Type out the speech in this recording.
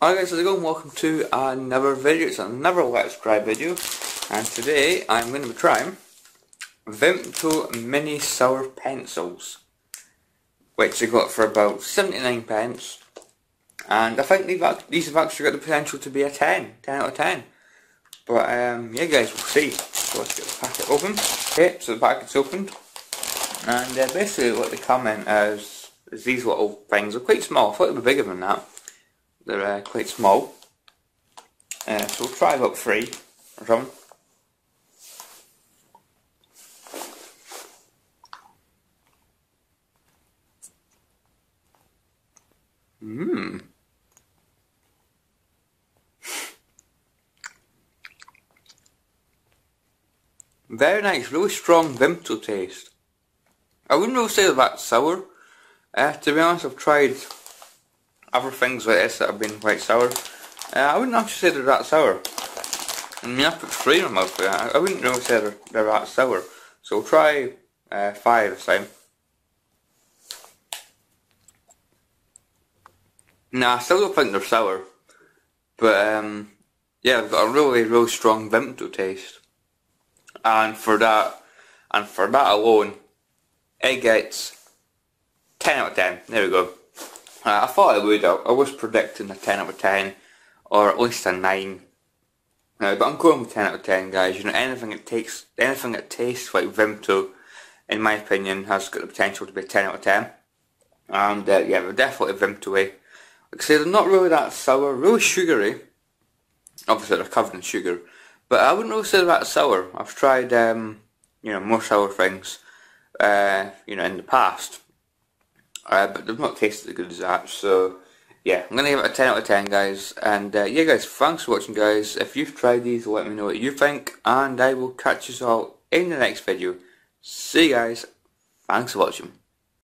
Hi guys, how's it going? Welcome to another video. It's another Let's Try video. And today I'm going to be trying Vimto Mini Sour Pencils. Which I got for about 79 pence. And I think these have actually got the potential to be a 10. 10 out of 10. But um, yeah guys, we'll see. So let's get the packet open. Okay, so the packet's opened. And uh, basically what they come in is, these little things. They're quite small. I thought they were bigger than that. They're uh, quite small. Uh, so we'll try about three or something. Mmm. Very nice, really strong Vimto taste. I wouldn't really say that sour. Uh, to be honest, I've tried other things like this that have been quite sour. Uh, I wouldn't actually say they're that sour. I mean, I put three in my mouth, I, I wouldn't really say they're, they're that sour. So we'll try uh, five this time. Nah, I still don't think they're sour. But, um, yeah, they've got a really, really strong Vimto taste. And for that, and for that alone, it gets 10 out of 10. There we go. I thought I would. I, was predicting a 10 out of 10, or at least a 9. Uh, but I'm going with 10 out of 10, guys. You know, anything that takes, anything that tastes like Vimto, in my opinion, has got the potential to be a 10 out of 10. And uh, yeah, they're definitely Vimto way. Like I say, they're not really that sour, really sugary. Obviously, they're covered in sugar. But I wouldn't really say they're that sour. I've tried, um, you know, more sour things, uh, you know, in the past. Uh, but they've not tasted as good as that, so yeah, I'm going to give it a 10 out of 10 guys, and uh, yeah guys, thanks for watching guys, if you've tried these, let me know what you think, and I will catch you all in the next video. See you guys, thanks for watching.